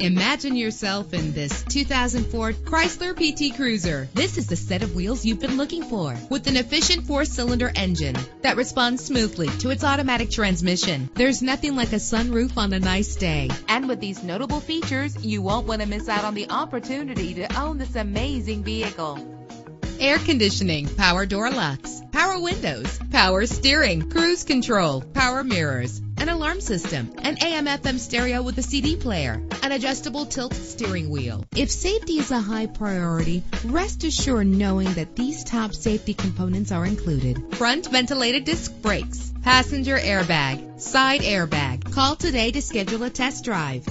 Imagine yourself in this 2004 Chrysler PT Cruiser. This is the set of wheels you've been looking for with an efficient four-cylinder engine that responds smoothly to its automatic transmission. There's nothing like a sunroof on a nice day. And with these notable features, you won't want to miss out on the opportunity to own this amazing vehicle air conditioning, power door locks, power windows, power steering, cruise control, power mirrors, an alarm system, an AM FM stereo with a CD player, an adjustable tilt steering wheel. If safety is a high priority, rest assured knowing that these top safety components are included. Front ventilated disc brakes, passenger airbag, side airbag. Call today to schedule a test drive.